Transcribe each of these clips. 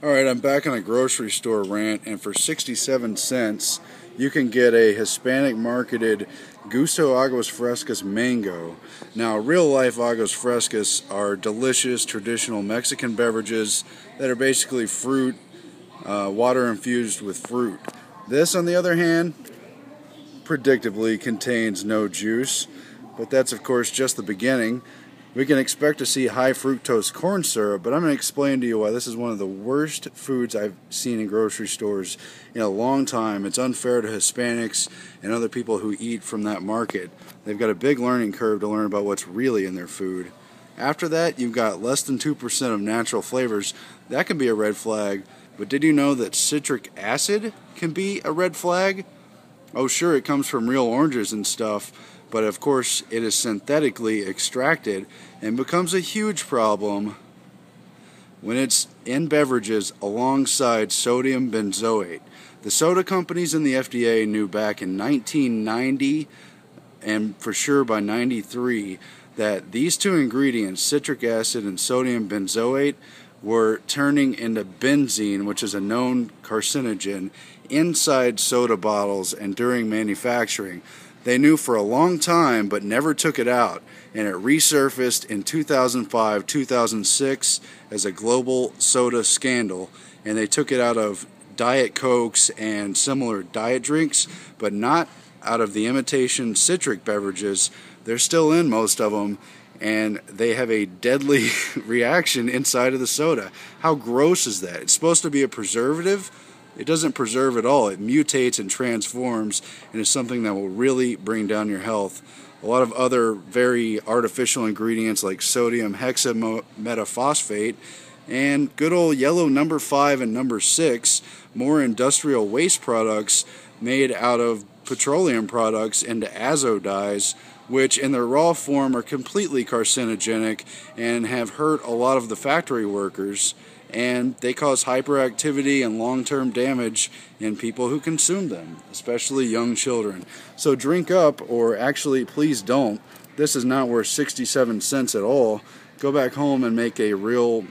Alright, I'm back on a grocery store rant, and for 67 cents, you can get a Hispanic marketed Gusto Aguas Frescas mango. Now, real life Aguas Frescas are delicious traditional Mexican beverages that are basically fruit, uh, water infused with fruit. This, on the other hand, predictably contains no juice, but that's, of course, just the beginning. We can expect to see high fructose corn syrup, but I'm going to explain to you why this is one of the worst foods I've seen in grocery stores in a long time. It's unfair to Hispanics and other people who eat from that market. They've got a big learning curve to learn about what's really in their food. After that, you've got less than 2% of natural flavors. That can be a red flag. But did you know that citric acid can be a red flag? Oh, sure, it comes from real oranges and stuff but of course it is synthetically extracted and becomes a huge problem when it's in beverages alongside sodium benzoate. The soda companies and the FDA knew back in 1990 and for sure by 93 that these two ingredients, citric acid and sodium benzoate, were turning into benzene, which is a known carcinogen, inside soda bottles and during manufacturing. They knew for a long time but never took it out, and it resurfaced in 2005 2006 as a global soda scandal, and they took it out of Diet Cokes and similar diet drinks, but not out of the imitation citric beverages. They're still in most of them, and they have a deadly reaction inside of the soda. How gross is that? It's supposed to be a preservative it doesn't preserve at all. It mutates and transforms and is something that will really bring down your health. A lot of other very artificial ingredients like sodium hexametaphosphate and good old yellow number 5 and number 6, more industrial waste products made out of petroleum products into azo dyes, which in their raw form are completely carcinogenic and have hurt a lot of the factory workers and they cause hyperactivity and long term damage in people who consume them, especially young children. So drink up, or actually, please don't. This is not worth 67 cents at all. Go back home and make a real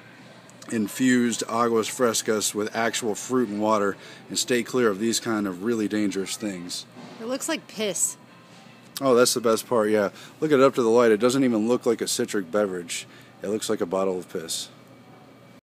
infused aguas frescas with actual fruit and water and stay clear of these kind of really dangerous things. It looks like piss. Oh, that's the best part, yeah. Look at it up to the light. It doesn't even look like a citric beverage. It looks like a bottle of piss.